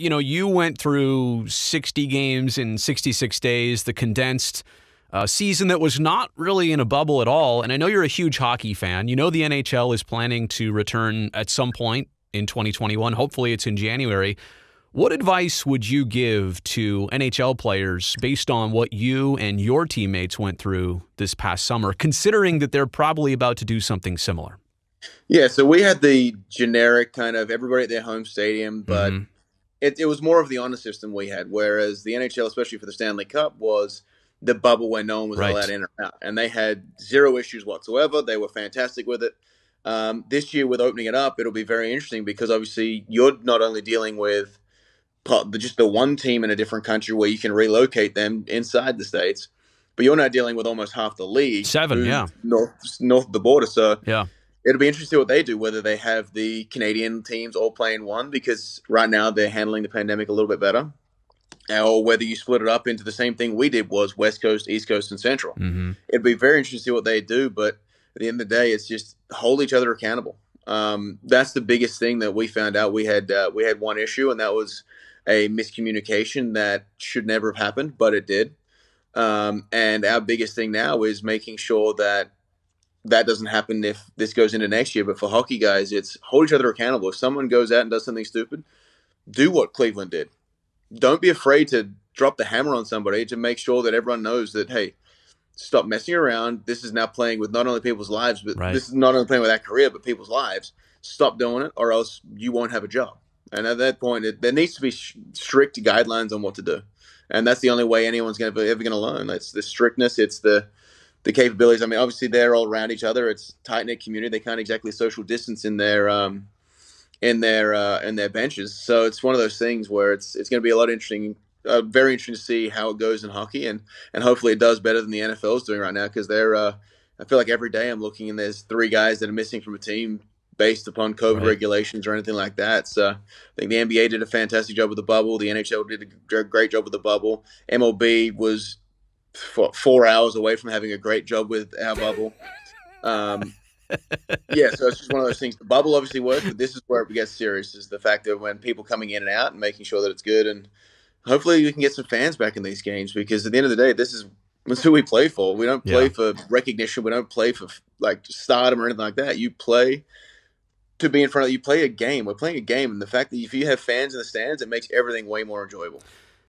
you know, you went through 60 games in 66 days, the condensed uh, season that was not really in a bubble at all. And I know you're a huge hockey fan. You know, the NHL is planning to return at some point in 2021. Hopefully, it's in January. What advice would you give to NHL players based on what you and your teammates went through this past summer, considering that they're probably about to do something similar? Yeah, so we had the generic kind of everybody at their home stadium, but mm-hmm. It, it was more of the honor system we had, whereas the NHL, especially for the Stanley Cup, was the bubble where no one was right. allowed in or out. And they had zero issues whatsoever. They were fantastic with it. Um, this year, with opening it up, it'll be very interesting because obviously you're not only dealing with just the one team in a different country where you can relocate them inside the states, but you're now dealing with almost half the league. Seven, yeah, north north of the border. So yeah, it'll be interesting what they do. Whether they have the Canadian teams all playing one because right now they're handling the pandemic a little bit better, or whether you split it up into the same thing we did was West Coast, East Coast, and Central. Mm-hmm. It'd be very interesting to see what they do, but at the end of the day, it's just hold each other accountable. Um, that's the biggest thing that we found out. We had uh, we had one issue, and that was a miscommunication that should never have happened, but it did. Um, and our biggest thing now is making sure that that doesn't happen if this goes into next year. But for hockey guys, it's hold each other accountable. If someone goes out and does something stupid, do what Cleveland did. Don't be afraid to drop the hammer on somebody to make sure that everyone knows that hey, stop messing around. This is now playing with not only people's lives, but right. this is not only playing with that career, but people's lives. Stop doing it, or else you won't have a job. And at that point, it, there needs to be sh- strict guidelines on what to do, and that's the only way anyone's going to ever going to learn. It's the strictness. It's the the capabilities. I mean, obviously they're all around each other. It's tight knit community. They can't exactly social distance in their um, in their uh, in their benches. So it's one of those things where it's it's going to be a lot of interesting. Uh, very interesting to see how it goes in hockey, and and hopefully it does better than the NFL is doing right now because they're. Uh, I feel like every day I'm looking and there's three guys that are missing from a team based upon COVID right. regulations or anything like that. So I think the NBA did a fantastic job with the bubble. The NHL did a great job with the bubble. MLB was four hours away from having a great job with our bubble. Um, yeah, so it's just one of those things. The bubble obviously works, but this is where it gets serious: is the fact that when people coming in and out and making sure that it's good, and hopefully we can get some fans back in these games because at the end of the day, this is this who we play for. We don't play yeah. for recognition. We don't play for like stardom or anything like that. You play to be in front of you play a game. We're playing a game, and the fact that if you have fans in the stands, it makes everything way more enjoyable.